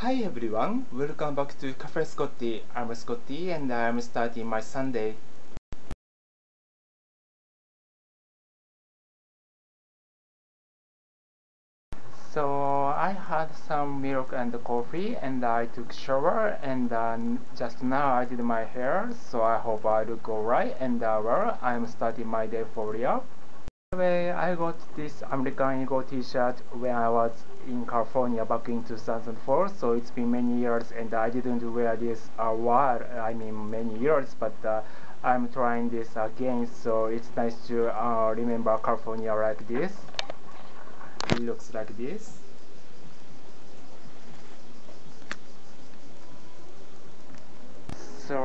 Hi everyone, welcome back to Cafe Scotty. I'm Scotty and I'm starting my Sunday. So I had some milk and coffee and I took shower and uh, just now I did my hair so I hope I look alright and uh, well I'm starting my day for real. Anyway, I got this American Eagle t-shirt when I was in California back in 2004 so it's been many years and I didn't wear this a while I mean many years but uh, I'm trying this again so it's nice to uh, remember California like this. It looks like this so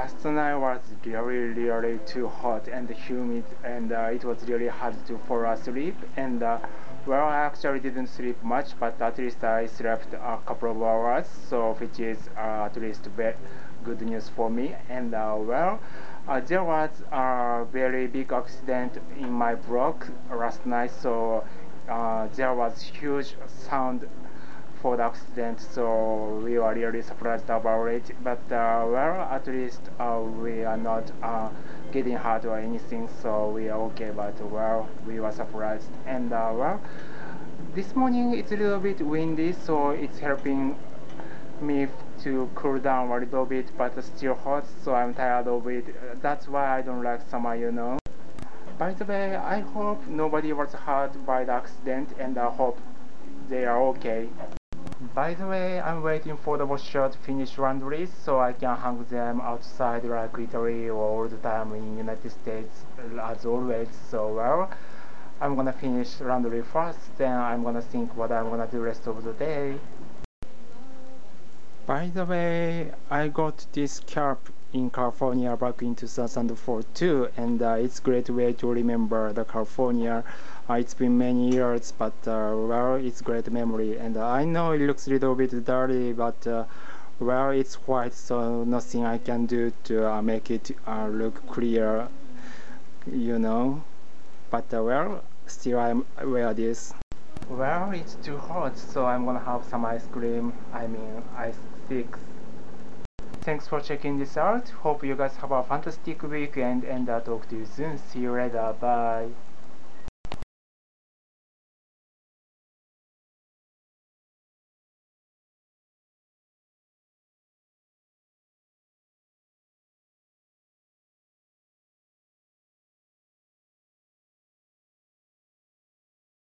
last night was really really too hot and humid and uh, it was really hard to fall asleep and uh, well I actually didn't sleep much but at least I slept a couple of hours so which is uh, at least good news for me. And uh, well uh, there was a very big accident in my block last night so uh, there was huge sound for the accident so we were really surprised about it. But uh, well at least uh, we are not uh, getting hurt or anything so we are okay. But well we were surprised. And uh, well this morning it's a little bit windy so it's helping me to cool down a little bit but still hot so I'm tired of it. That's why I don't like summer you know. By the way I hope nobody was hurt by the accident and I hope they are okay by the way, I'm waiting for the washer to finish laundry so I can hang them outside like Italy or all the time in United States uh, as always. So well, I'm gonna finish laundry first, then I'm gonna think what I'm gonna do rest of the day. By the way, I got this cap in California back in 2004 too and uh, it's great way to remember the California. Uh, it's been many years but uh, well it's great memory. And uh, I know it looks a little bit dirty but uh, well it's white so nothing I can do to uh, make it look clear you know. But well still I wear this well it's too hot so I'm gonna have some ice cream I mean ice sticks Thanks for checking this out. Hope you guys have a fantastic weekend and I'll uh, talk to you soon. See you later. Bye.